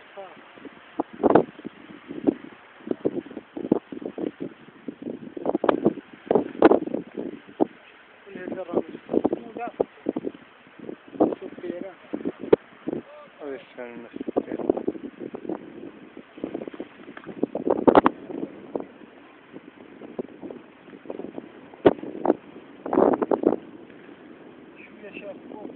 Aslan. Evet, seninle. Şu yaşam bu.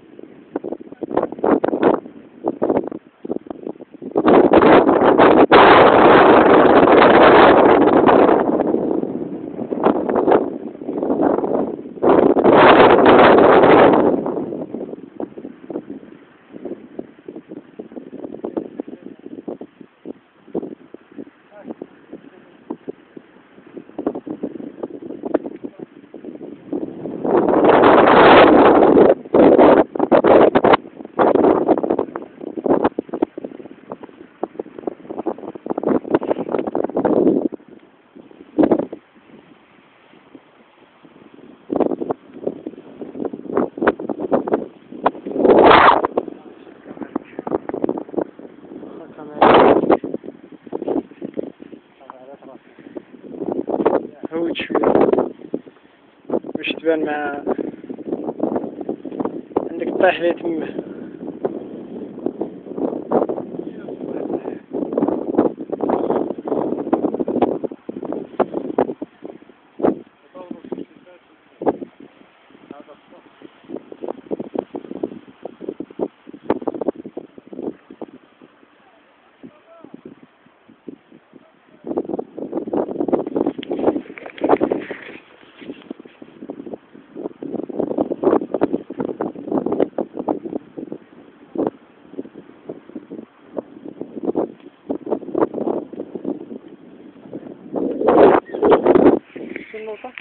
زود شوية باش تبان مع عندك الطاحله تمه ropa.